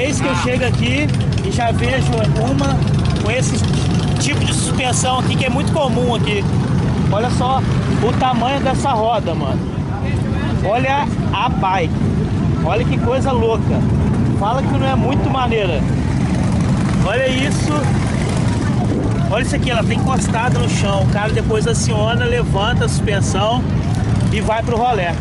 Eis que eu chego aqui e já vejo uma com esse tipo de suspensão aqui que é muito comum aqui. Olha só o tamanho dessa roda, mano. Olha a bike. Olha que coisa louca. Fala que não é muito maneira. Olha isso. Olha isso aqui, ela tá encostada no chão. O cara depois aciona, levanta a suspensão e vai pro rolé.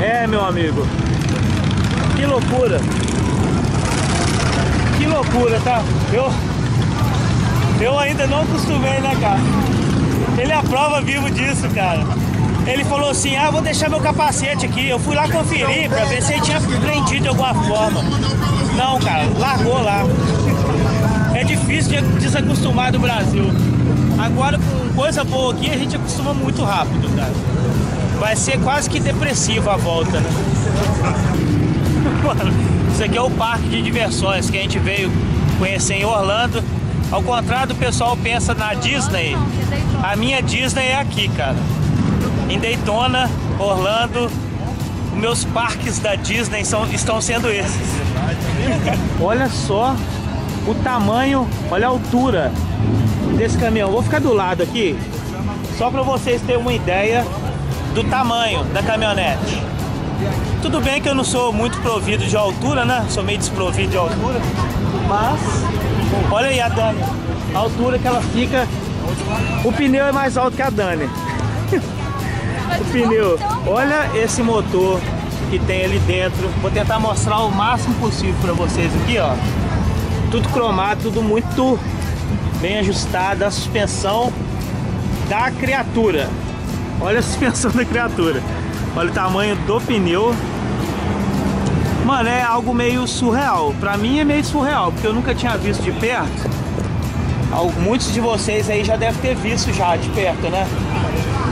É, meu amigo. Que loucura. Que loucura, tá? Eu, eu ainda não acostumei, né, cara? Ele é a prova vivo disso, cara. Ele falou assim, ah, vou deixar meu capacete aqui. Eu fui lá conferir pra ver se ele tinha prendido de alguma forma. Não, cara, largou lá. É difícil de desacostumar do Brasil. Agora, com coisa boa aqui, a gente acostuma muito rápido, cara. Vai ser quase que depressivo a volta, né? Mano, isso aqui é o parque de diversões que a gente veio conhecer em Orlando. Ao contrário do pessoal pensa na Disney, a minha Disney é aqui, cara. Em Daytona, Orlando, os meus parques da Disney são, estão sendo esses. olha só o tamanho, olha a altura desse caminhão. Vou ficar do lado aqui, só para vocês terem uma ideia do tamanho da caminhonete. Tudo bem que eu não sou muito provido de altura, né? Sou meio desprovido de altura. Mas, olha aí a Dani. A altura que ela fica. O pneu é mais alto que a Dani. o pneu. Olha esse motor que tem ali dentro. Vou tentar mostrar o máximo possível para vocês aqui, ó. Tudo cromado, tudo muito bem ajustado. A suspensão da criatura. Olha a suspensão da criatura. Olha o tamanho do pneu. Mano, é algo meio surreal. Pra mim é meio surreal, porque eu nunca tinha visto de perto. Muitos de vocês aí já devem ter visto já de perto, né?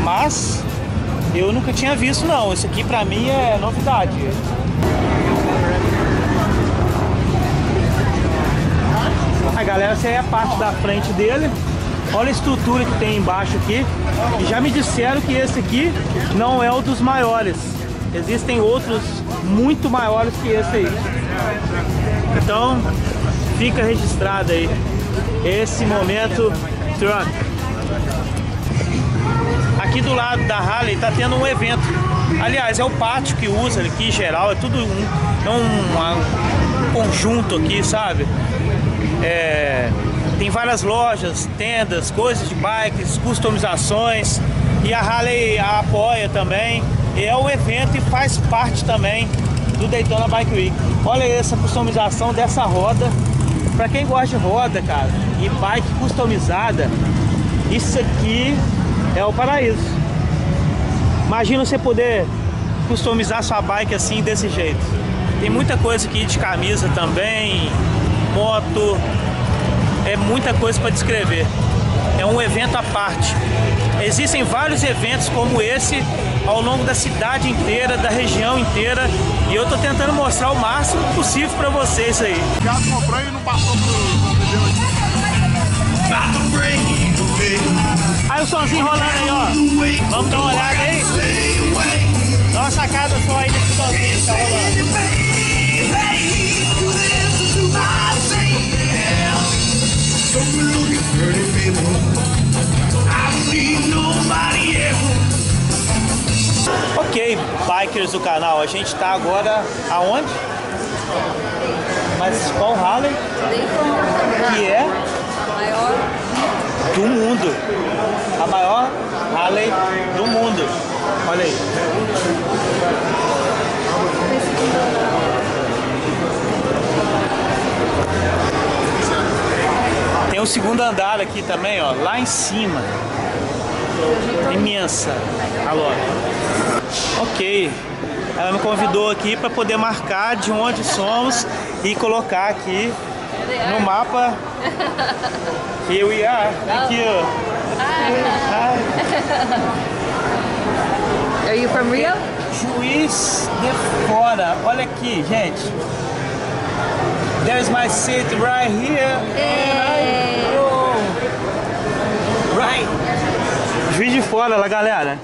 Mas eu nunca tinha visto não. Isso aqui pra mim é novidade. A galera, essa aí é a parte da frente dele. Olha a estrutura que tem embaixo aqui. Já me disseram que esse aqui não é o dos maiores. Existem outros muito maiores que esse aí. Então, fica registrado aí. Esse momento truck. Aqui do lado da Harley tá tendo um evento. Aliás, é o pátio que usa aqui em geral. É tudo um, é um, um conjunto aqui, sabe? É, tem várias lojas, tendas, coisas de bikes, customizações e a Harley apoia também. E é um evento e faz parte também do Daytona Bike Week. Olha essa customização dessa roda. Para quem gosta de roda, cara, e bike customizada, isso aqui é o paraíso. Imagina você poder customizar sua bike assim desse jeito. Tem muita coisa aqui de camisa também, moto, muita coisa para descrever. É um evento à parte. Existem vários eventos como esse ao longo da cidade inteira, da região inteira, e eu tô tentando mostrar o máximo possível para vocês aí. Já comprou e não passou pro Aí o somzinho rolando aí, ó. Vamos dar uma olhada aí? Dá uma sacada só aí desse somzinho que tá rolando. Ok, bikers do canal, a gente tá agora aonde? Mas qual Harley? Que é? Maior. Do mundo. A maior Harley do mundo. Olha aí. O segundo andar aqui também, ó, lá em cima. Imensa a loja. Ok. Ela me convidou aqui para poder marcar de onde somos e colocar aqui no mapa. Here we are. Thank you. Hi. Are you from Rio? Juiz de Fora. Olha aqui, gente. There's my seat right here. And I go. Right. Juiz de Fora, lá, galera.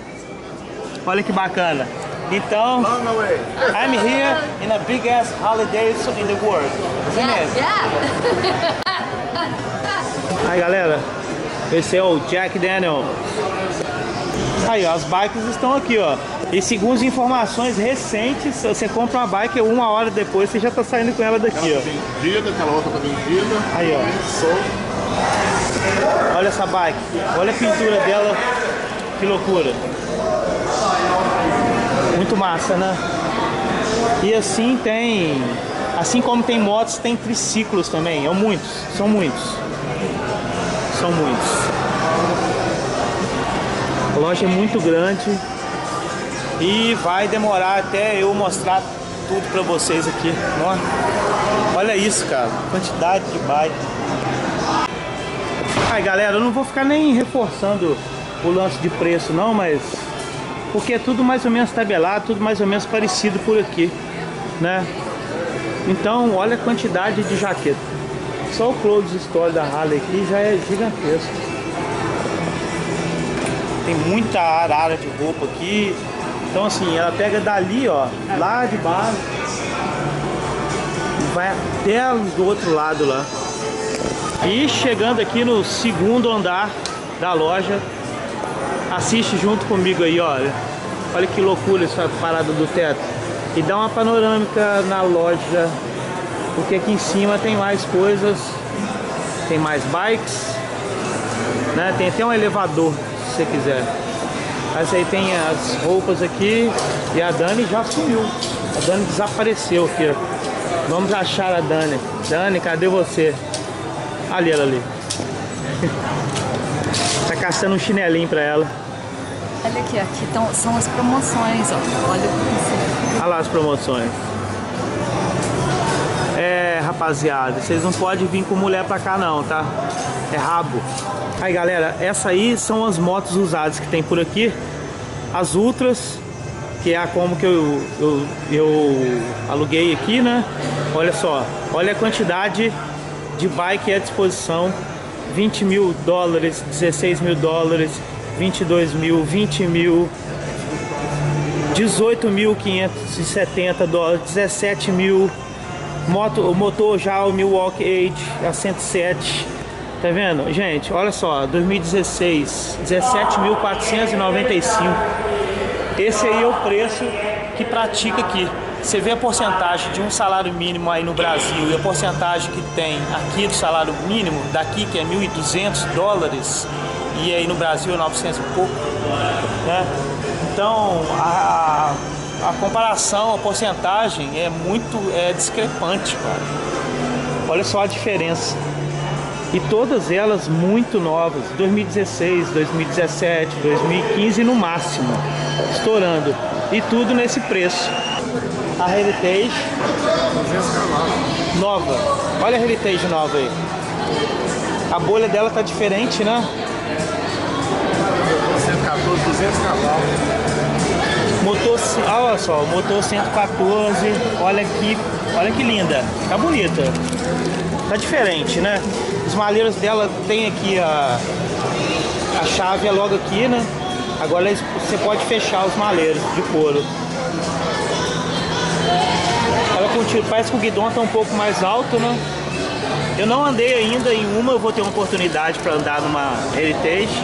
Olha que bacana. Então. I'm here in a big ass holiday in the world. Isn't it? Yeah. Aí galera, esse é o Jack Daniel. Aí ó, as bikes estão aqui ó. E segundo informações recentes, você compra uma bike uma hora depois você já tá saindo com ela daqui Aquela ó. vendida, aquela outra tá vendida. Aí ó, Sou. Olha essa bike, olha a pintura dela, que loucura. Muito massa, né? E assim tem, assim como tem motos, tem triciclos também. É muitos, são muitos. São muitos. A loja é muito grande e vai demorar até eu mostrar tudo pra vocês aqui. Olha isso, cara, quantidade de bike. Aí, galera, eu não vou ficar nem reforçando o lance de preço não, mas porque é tudo mais ou menos tabelado, tudo mais ou menos parecido por aqui, né? Então, olha a quantidade de jaqueta. Só o Clothes Store da Harley aqui já é gigantesco. Tem muita arara de roupa aqui. Então, assim, ela pega dali, ó, lá de baixo, e vai até do outro lado lá. E chegando aqui no segundo andar da loja, assiste junto comigo aí, olha. Olha que loucura essa parada do teto. E dá uma panorâmica na loja, porque aqui em cima tem mais coisas, tem mais bikes, né? Tem até um elevador, se você quiser. Mas aí tem as roupas aqui e a Dani já sumiu. A Dani desapareceu aqui. Vamos achar a Dani. Dani, cadê você? Ali ela ali. tá caçando um chinelinho pra ela. Olha aqui, aqui tão, são as promoções, ó. Olha o Olha lá as promoções. É, rapaziada, vocês não podem vir com mulher pra cá não, tá? É rabo. Aí, galera, essa aí são as motos usadas que tem por aqui. As Ultras, que é a como que eu, eu, eu aluguei aqui, né? Olha só, olha a quantidade de bike à disposição. 20 mil dólares, 16 mil dólares, 22 mil, 20 mil, 18.570 dólares, 17 mil. Moto, motor já o Milwaukee Age a 107. Tá vendo? Gente, olha só, 2016, 17.495. Esse aí é o preço que pratica aqui. Você vê a porcentagem de um salário mínimo aí no Brasil e a porcentagem que tem aqui do salário mínimo, daqui que é 1.200 dólares, e aí no Brasil é 900 e pouco, né? Então, a, a comparação, a porcentagem é muito é discrepante, cara. Olha só a diferença. E todas elas muito novas, 2016, 2017, 2015 no máximo, estourando. E tudo nesse preço. A Heritage 200 cavalos. nova. Olha a Heritage nova aí. A bolha dela tá diferente, né? 114, 200 cavalos. Motor, olha só, motor 114. Olha que, olha que linda. Tá bonita. Tá diferente, né? Os malheiros dela tem aqui a a chave é logo aqui, né? Agora você pode fechar os malheiros de couro. Continua, parece que o guidão tá um pouco mais alto, né? Eu não andei ainda em uma, eu vou ter uma oportunidade para andar numa Heritage.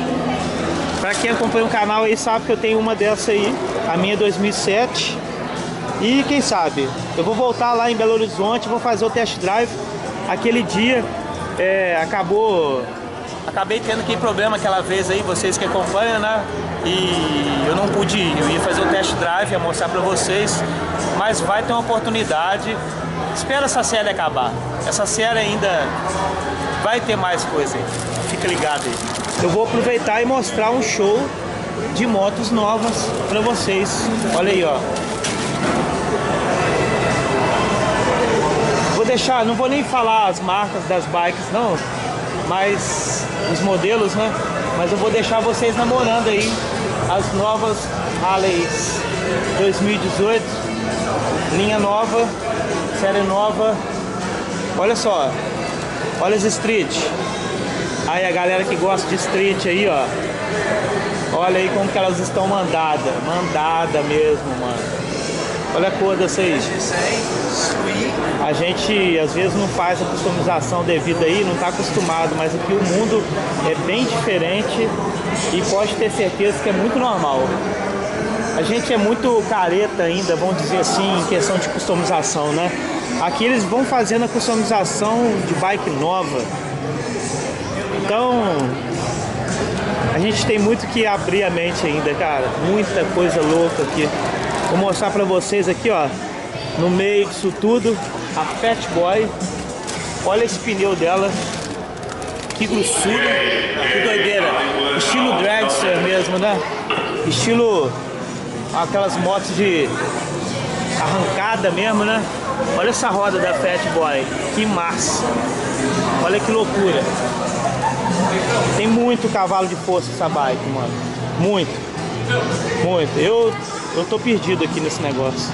Para quem acompanha o canal aí sabe que eu tenho uma dessa aí, a minha é 2007. E quem sabe, eu vou voltar lá em Belo Horizonte, vou fazer o test drive. Aquele dia é, acabou, acabei tendo que problema aquela vez aí, vocês que acompanham, né? E eu não pude ir, eu ia fazer o test drive, ia mostrar para vocês, mas vai ter uma oportunidade. Espera essa série acabar. Essa série ainda vai ter mais coisa aí. Fica ligado aí. Eu vou aproveitar e mostrar um show de motos novas para vocês. Olha aí, ó. Vou deixar, não vou nem falar as marcas das bikes não, mas os modelos, né? Mas eu vou deixar vocês namorando aí as novas Harleys 2018, linha nova, série nova. Olha só, olha as street. Aí a galera que gosta de street aí, ó. Olha aí como que elas estão mandadas. Mandada mesmo, mano. Olha a cor dessa aí. A gente às vezes não faz a customização devida aí, não está acostumado, mas aqui o mundo é bem diferente e pode ter certeza que é muito normal. A gente é muito careta ainda, vamos dizer assim, em questão de customização, né? Aqui eles vão fazendo a customização de bike nova. Então, a gente tem muito que abrir a mente ainda, cara. Muita coisa louca aqui. Vou mostrar pra vocês aqui, ó. No meio disso tudo, a Fat Boy. Olha esse pneu dela. Que grossura. Que doideira. Estilo dragster mesmo, né? Estilo aquelas motos de arrancada mesmo, né? Olha essa roda da Fat Boy. Que massa. Olha que loucura. Tem muito cavalo de força essa bike, mano. Muito. Muito. Eu, eu tô perdido aqui nesse negócio.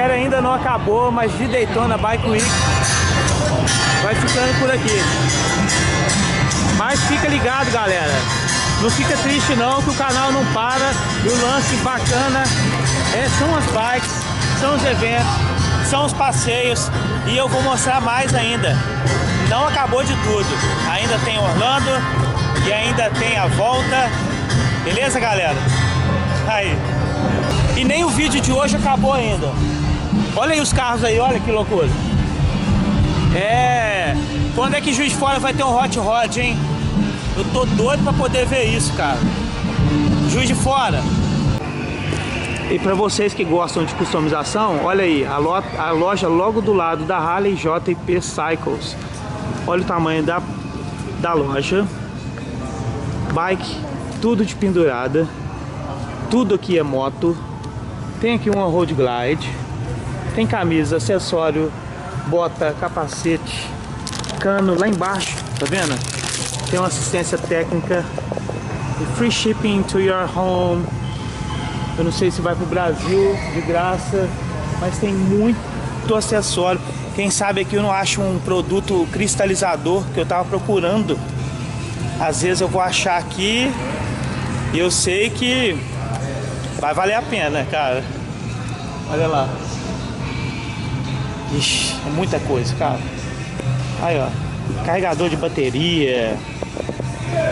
Série ainda não acabou, mas de Daytona Bike Week vai ficando por aqui. Mas fica ligado, galera. Não fica triste não, que o canal não para. E o lance bacana é, são as bikes, são os eventos, são os passeios. E eu vou mostrar mais ainda. Não acabou de tudo. Ainda tem Orlando e ainda tem a volta. Beleza, galera? Aí. E nem o vídeo de hoje acabou ainda. Olha aí os carros aí, olha que loucura. É. Quando é que Juiz de Fora vai ter um Hot Rod, hein? Eu tô doido pra poder ver isso, cara. Juiz de Fora. E para vocês que gostam de customização, olha aí, a, lo a loja logo do lado da Harley JP Cycles. Olha o tamanho da, da loja. Bike, tudo de pendurada. Tudo aqui é moto. Tem aqui uma Road Glide. Tem camisa, acessório, bota, capacete, cano lá embaixo, tá vendo? Tem uma assistência técnica. Free shipping to your home. Eu não sei se vai pro Brasil de graça, mas tem muito acessório. Quem sabe aqui eu não acho um produto cristalizador que eu tava procurando. Às vezes eu vou achar aqui e eu sei que vai valer a pena, cara. Olha lá. Ixi, é muita coisa, cara. Aí, ó. Carregador de bateria.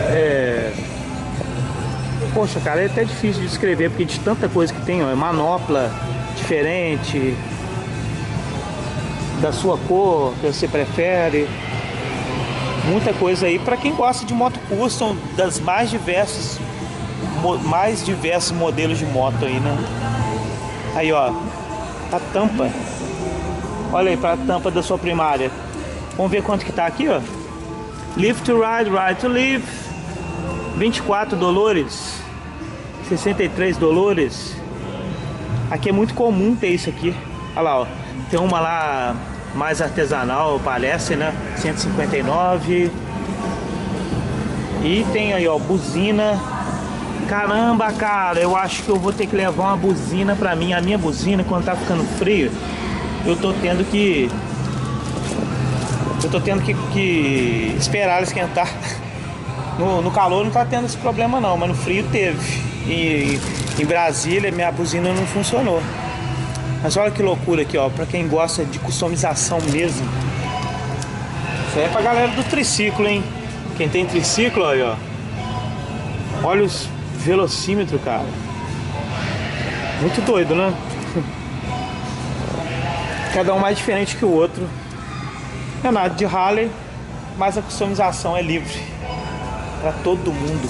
É. Poxa, cara, é até difícil de descrever porque de tanta coisa que tem, ó. É manopla diferente. Da sua cor, que você prefere. Muita coisa aí para quem gosta de moto custom, das mais diversas mais diversos modelos de moto aí, né? Aí, ó, a tampa. Olha aí para a tampa da sua primária. Vamos ver quanto que tá aqui, ó. Live to ride, ride to live. 24 dólares. 63 dólares. Aqui é muito comum ter isso aqui. Olha lá, ó. Tem uma lá mais artesanal, parece, né? 159. E tem aí, ó, buzina. Caramba, cara, eu acho que eu vou ter que levar uma buzina pra mim. A minha buzina, quando tá ficando frio, eu tô tendo que. Eu tô tendo que, que esperar ela esquentar. No, no, calor não tá tendo esse problema não, mas no frio teve. E em Brasília minha buzina não funcionou. Mas olha que loucura aqui, ó, pra quem gosta de customização mesmo. Isso aí é pra galera do triciclo, hein? Quem tem triciclo, aí, ó. Olha os velocímetros, cara. Muito doido, né? Cada um mais diferente que o outro. É nada de Harley, mas a customização é livre para todo mundo.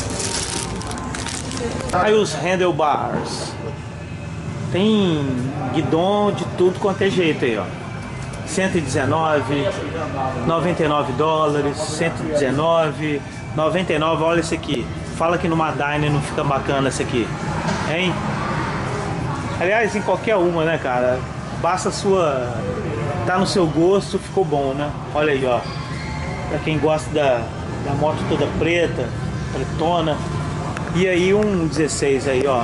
Aí os handlebars. Tem guidon de tudo quanto é jeito aí, ó. 119, 99 dólares, 119, 99, olha esse aqui. Fala que numa Dyna não fica bacana esse aqui. Hein? Aliás, em qualquer uma, né, cara? Basta a sua. tá no seu gosto, ficou bom, né? Olha aí, ó. Pra quem gosta da, da moto toda preta, pretona. E aí um 16 aí, ó.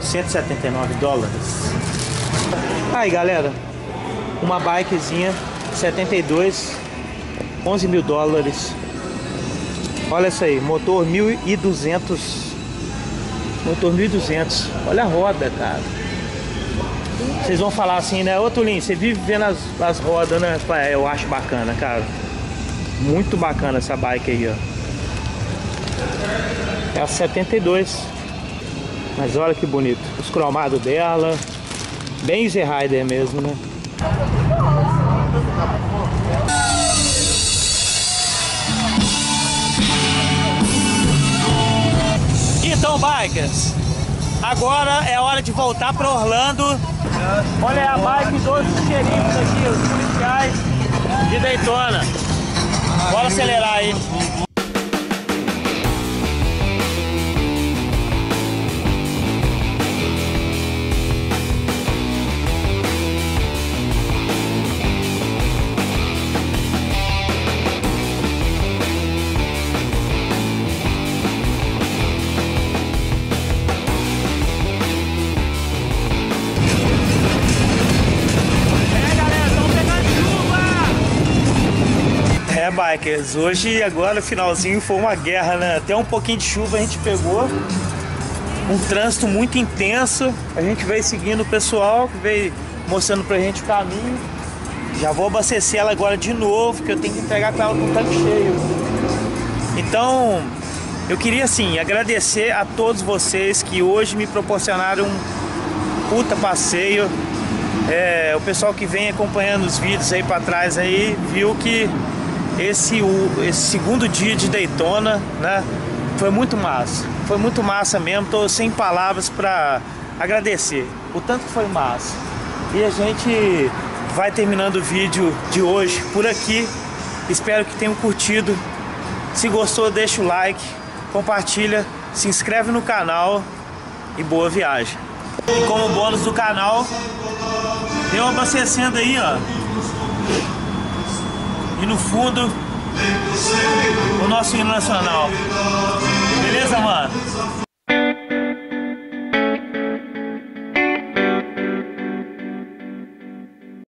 179 dólares. Aí, galera. Uma bikezinha 72, 11 mil dólares. Olha essa aí, motor 1200. Motor 1200. Olha a roda, cara. Vocês vão falar assim, né? Ô Tulinho, você vive vendo as, as rodas, né? É, eu acho bacana, cara. Muito bacana essa bike aí, ó. É a 72. Mas olha que bonito. Os cromados dela. Bem Z Rider mesmo, né? Então, bikers, agora é hora de voltar para Orlando. Olha a bike dos xerifes aqui, os policiais de Daytona. Bora acelerar aí. Bikers, hoje agora finalzinho foi uma guerra, né? Até um pouquinho de chuva a gente pegou. Um trânsito muito intenso. A gente veio seguindo o pessoal que veio mostrando pra gente o caminho. Já vou abastecer ela agora de novo, que eu tenho que entregar com ela com o tanque cheio. Então, eu queria assim agradecer a todos vocês que hoje me proporcionaram um puta passeio. É, o pessoal que vem acompanhando os vídeos aí para trás aí viu que esse, o, esse segundo dia de Daytona, né? Foi muito massa. Foi muito massa mesmo. Tô sem palavras para agradecer. O tanto que foi massa. E a gente vai terminando o vídeo de hoje por aqui. Espero que tenham curtido. Se gostou, deixa o like, compartilha, se inscreve no canal e boa viagem. E como bônus do canal, deu abastecendo aí, ó. E no fundo, o nosso hino nacional. Beleza, mano?